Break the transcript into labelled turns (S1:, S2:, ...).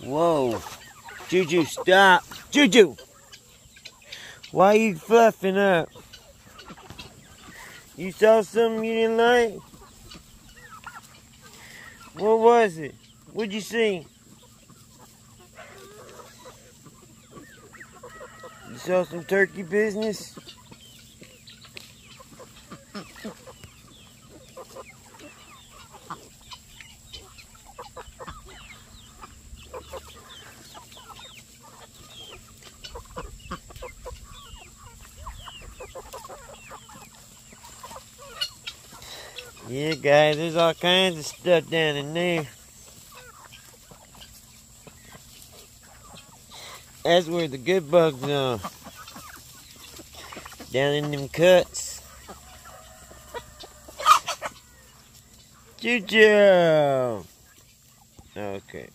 S1: Whoa. Juju, stop. Juju! Why are you fluffing up? You saw something you didn't like? What was it? What'd you see? You saw some turkey business? Yeah, guys, there's all kinds of stuff down in there. That's where the good bugs are. Down in them cuts. Choo-choo! Okay.